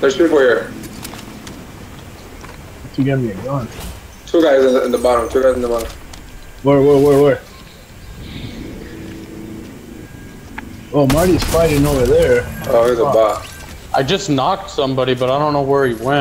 There's people here. You got me a gun. Two guys in the, in the bottom. Two guys in the bottom. Where, where, where, where? Oh, Marty's fighting over there. Oh, here's a bot. I just knocked somebody, but I don't know where he went.